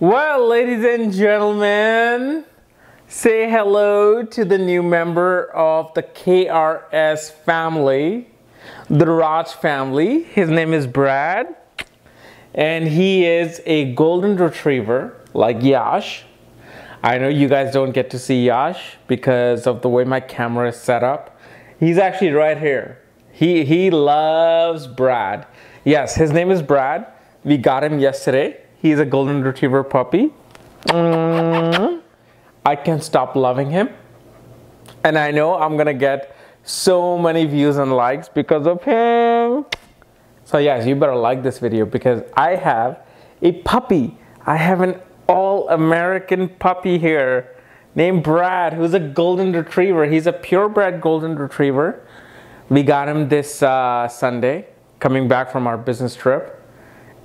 Well, ladies and gentlemen, say hello to the new member of the KRS family, the Raaj family. His name is Brad, and he is a golden retriever like Yash. I know you guys don't get to see Yash because of the way my camera is set up. He's actually right here. He, he loves Brad. Yes, his name is Brad. We got him yesterday. He's a golden retriever puppy. Mm, I can't stop loving him. And I know I'm gonna get so many views and likes because of him. So yes, you better like this video because I have a puppy. I have an all-American puppy here named Brad, who's a golden retriever. He's a purebred golden retriever. We got him this uh, Sunday, coming back from our business trip.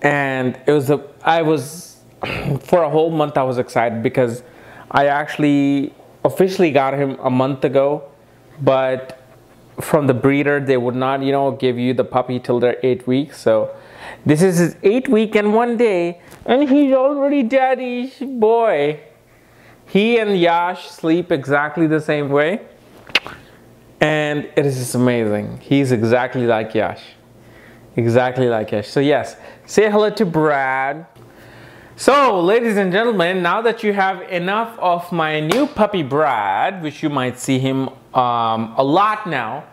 And it was a, I was, for a whole month I was excited because I actually officially got him a month ago, but from the breeder, they would not, you know, give you the puppy till they're eight weeks. So this is his eight week and one day, and he's already daddy's boy. He and Yash sleep exactly the same way and it is just amazing. He's exactly like Yash. Exactly like Yash. So yes, say hello to Brad. So ladies and gentlemen, now that you have enough of my new puppy Brad, which you might see him um, a lot now,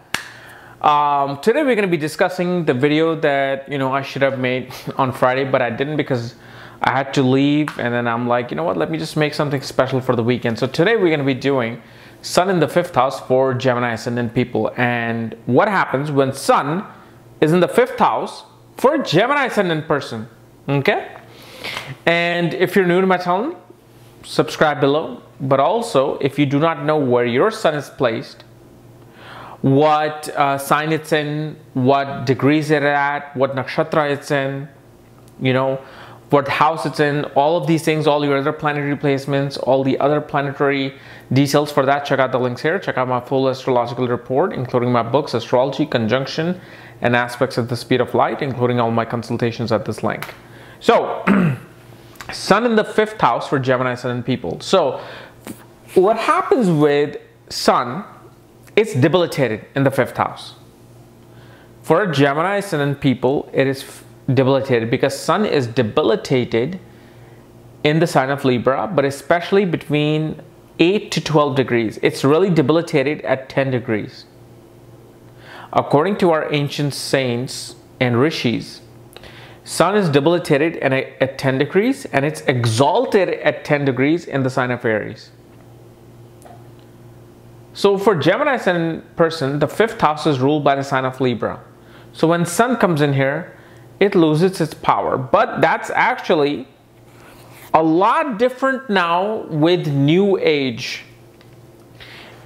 um, today we're going to be discussing the video that, you know, I should have made on Friday, but I didn't because I had to leave and then I'm like, you know what, let me just make something special for the weekend. So today we're going to be doing Sun in the fifth house for Gemini ascendant people. And what happens when Sun is in the fifth house for a Gemini ascendant person? Okay? And if you're new to my channel, subscribe below. But also, if you do not know where your Sun is placed, what uh, sign it's in, what degrees it's at, what nakshatra it's in, you know, what house it's in, all of these things, all your other planetary placements, all the other planetary details for that, check out the links here. Check out my full astrological report, including my books, Astrology, Conjunction, and Aspects at the Speed of Light, including all my consultations at this link. So, Sun in the fifth house for Gemini Sun and people. So, what happens with Sun, it's debilitated in the fifth house. For a Gemini Sun and people, it is debilitated because sun is debilitated in the sign of Libra, but especially between 8 to 12 degrees. It's really debilitated at 10 degrees. According to our ancient saints and rishis, sun is debilitated uh, at 10 degrees and it's exalted at 10 degrees in the sign of Aries. So for Gemini sun person, the fifth house is ruled by the sign of Libra. So when sun comes in here, it loses its power. But that's actually a lot different now with new age.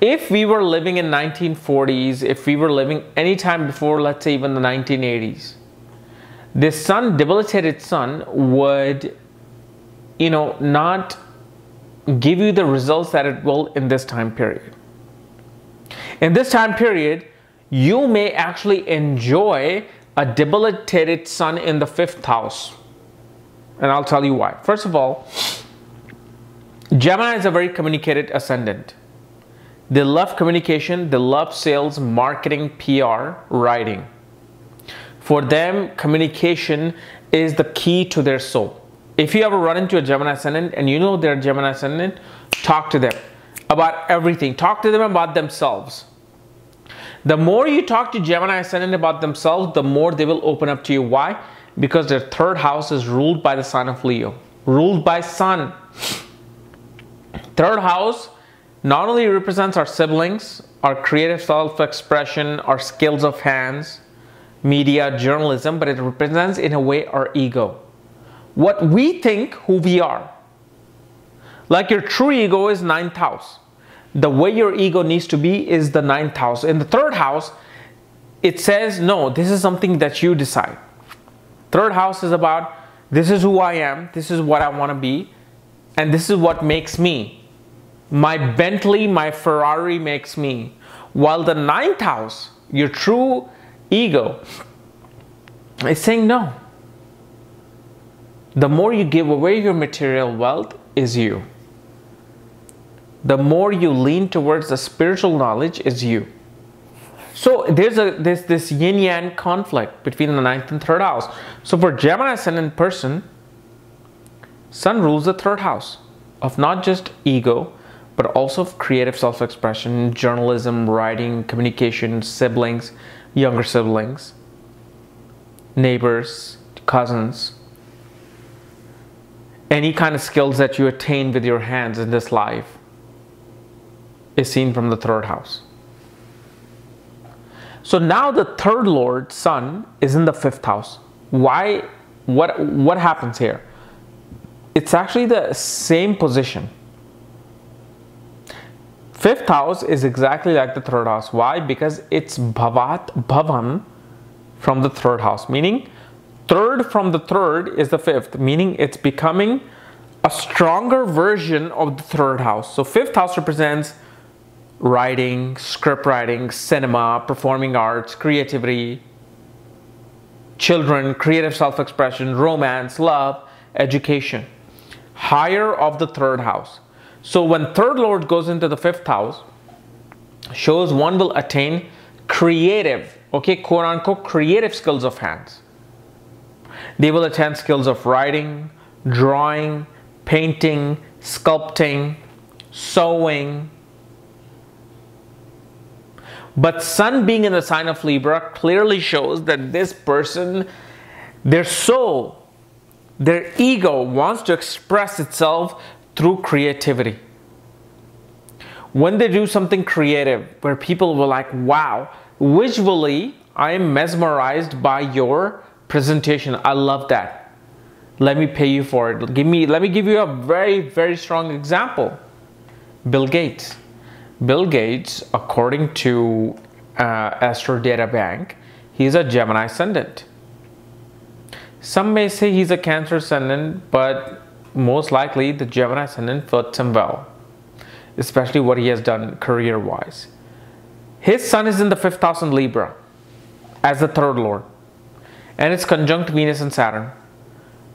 If we were living in 1940s, if we were living any time before, let's say even the 1980s, this sun, debilitated sun, would, you know, not give you the results that it will in this time period. In this time period, you may actually enjoy a debilitated sun in the fifth house. And I'll tell you why. First of all, Gemini is a very communicated ascendant. They love communication, they love sales, marketing, PR, writing. For them, communication is the key to their soul. If you ever run into a Gemini ascendant and you know they're Gemini ascendant, talk to them about everything. Talk to them about themselves. The more you talk to Gemini ascendant about themselves, the more they will open up to you. Why? Because their third house is ruled by the sign of Leo, ruled by Sun. Third house not only represents our siblings, our creative self-expression, our skills of hands, media, journalism, but it represents in a way our ego. What we think who we are. Like your true ego is ninth house the way your ego needs to be is the ninth house. In the third house, it says, no, this is something that you decide. Third house is about, this is who I am, this is what I want to be, and this is what makes me. My Bentley, my Ferrari makes me. While the ninth house, your true ego, is saying no. The more you give away your material wealth is you. The more you lean towards the spiritual knowledge is you. So there's a this this yin yang conflict between the ninth and third house. So for Gemini ascendant person, Sun rules the third house of not just ego, but also of creative self-expression, journalism, writing, communication, siblings, younger siblings, neighbors, cousins, any kind of skills that you attain with your hands in this life is seen from the third house. So now the third lord, sun, is in the fifth house. Why? What, what happens here? It's actually the same position. Fifth house is exactly like the third house. Why? Because it's bhavat, bhavam from the third house, meaning third from the third is the fifth, meaning it's becoming a stronger version of the third house. So fifth house represents writing, script writing, cinema, performing arts, creativity, children, creative self-expression, romance, love, education. Higher of the third house. So when third lord goes into the fifth house, shows one will attain creative, okay, quote unquote, creative skills of hands. They will attain skills of writing, drawing, painting, sculpting, sewing, but Sun being in the sign of Libra clearly shows that this person, their soul, their ego wants to express itself through creativity. When they do something creative where people were like, wow, visually, I am mesmerized by your presentation. I love that. Let me pay you for it. Give me, let me give you a very, very strong example. Bill Gates. Bill Gates, according to uh, Astro Data Bank, he's a Gemini ascendant. Some may say he's a Cancer ascendant, but most likely the Gemini ascendant fits him well, especially what he has done career wise. His sun is in the fifth house in Libra as the third lord, and it's conjunct Venus and Saturn.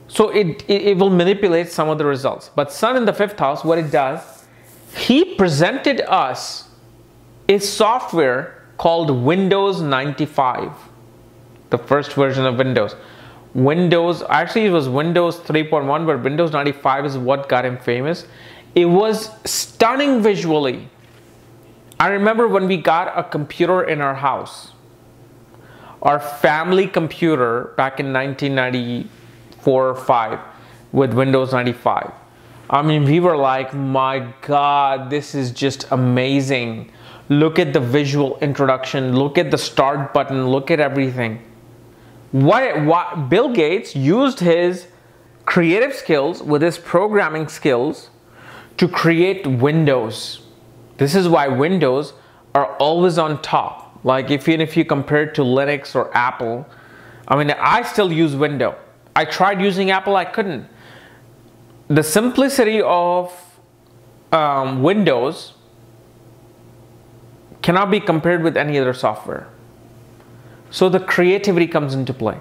So it, it, it will manipulate some of the results. But sun in the fifth house, what it does, he presented us a software called Windows 95, the first version of Windows. Windows, actually it was Windows 3.1, but Windows 95 is what got him famous. It was stunning visually. I remember when we got a computer in our house, our family computer back in 1994 or 5 with Windows 95. I mean, we were like, my God, this is just amazing. Look at the visual introduction. Look at the start button. Look at everything. What, what Bill Gates used his creative skills with his programming skills to create Windows. This is why Windows are always on top. Like if you if you compare it to Linux or Apple, I mean, I still use Windows. I tried using Apple, I couldn't the simplicity of um, Windows cannot be compared with any other software. So the creativity comes into play.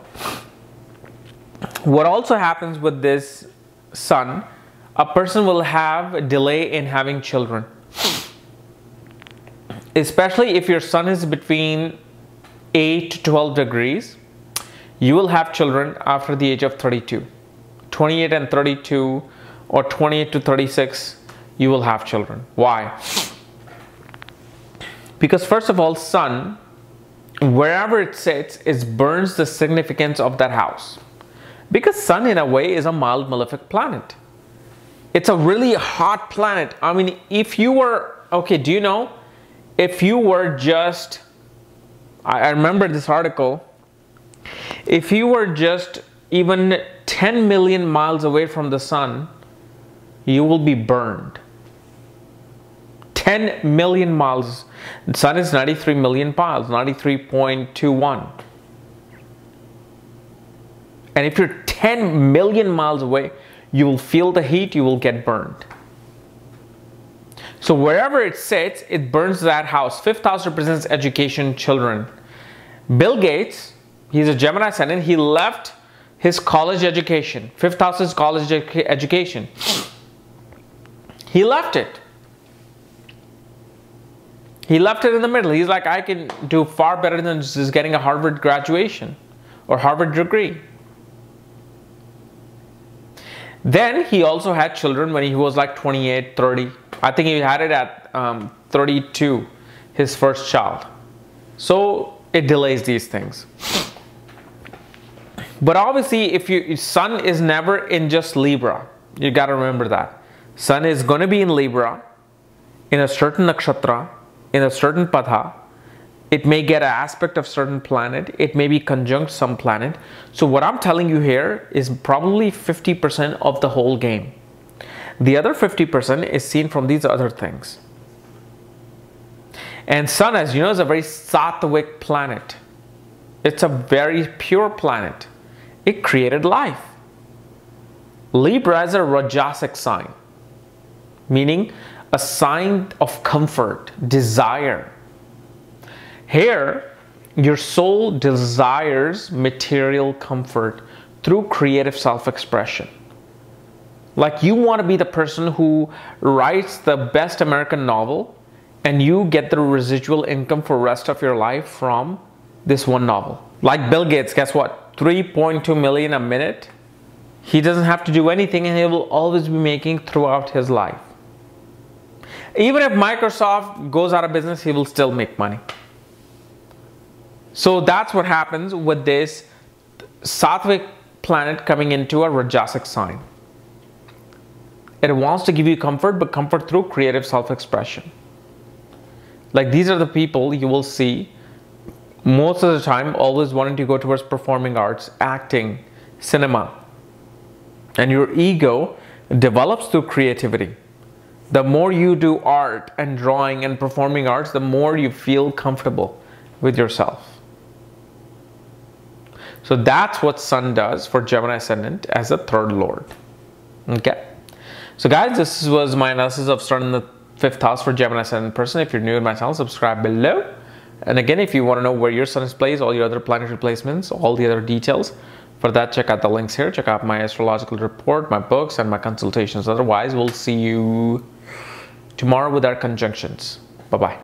What also happens with this sun, a person will have a delay in having children. Especially if your sun is between 8 to 12 degrees, you will have children after the age of 32. 28 and 32 or 28 to 36, you will have children. Why? Because first of all, sun, wherever it sits, it burns the significance of that house. Because sun in a way is a mild malefic planet. It's a really hot planet. I mean, if you were, okay, do you know, if you were just, I remember this article, if you were just even 10 million miles away from the sun, you will be burned. 10 million miles. The sun is 93 million miles, 93.21. And if you're 10 million miles away, you will feel the heat, you will get burned. So wherever it sits, it burns that house. Fifth house represents education, children. Bill Gates, he's a Gemini ascendant, he left his college education. Fifth house is college education. He left it. He left it in the middle. He's like, I can do far better than just getting a Harvard graduation or Harvard degree. Then he also had children when he was like 28, 30. I think he had it at um, 32, his first child. So it delays these things. But obviously, if your sun is never in just Libra, you got to remember that. Sun is going to be in Libra, in a certain nakshatra, in a certain pada. It may get an aspect of certain planet. It may be conjunct some planet. So what I'm telling you here is probably 50% of the whole game. The other 50% is seen from these other things. And Sun, as you know, is a very sattvic planet. It's a very pure planet. It created life. Libra is a Rajasic sign, meaning a sign of comfort, desire. Here, your soul desires material comfort through creative self expression. Like you want to be the person who writes the best American novel and you get the residual income for rest of your life from this one novel. Like Bill Gates, guess what? 3.2 million a minute. He doesn't have to do anything and he will always be making throughout his life. Even if Microsoft goes out of business, he will still make money. So that's what happens with this Sattvic planet coming into a Rajasic sign. It wants to give you comfort, but comfort through creative self expression. Like these are the people you will see most of the time always wanting to go towards performing arts, acting, cinema. And your ego develops through creativity. The more you do art and drawing and performing arts, the more you feel comfortable with yourself. So that's what Sun does for Gemini Ascendant as a third lord. Okay. So guys, this was my analysis of Sun in the fifth house for Gemini Ascendant person. If you're new to my channel, subscribe below. And again, if you want to know where your sun is placed, all your other planetary placements, all the other details, for that, check out the links here. Check out my astrological report, my books, and my consultations. Otherwise, we'll see you tomorrow with our conjunctions. Bye-bye.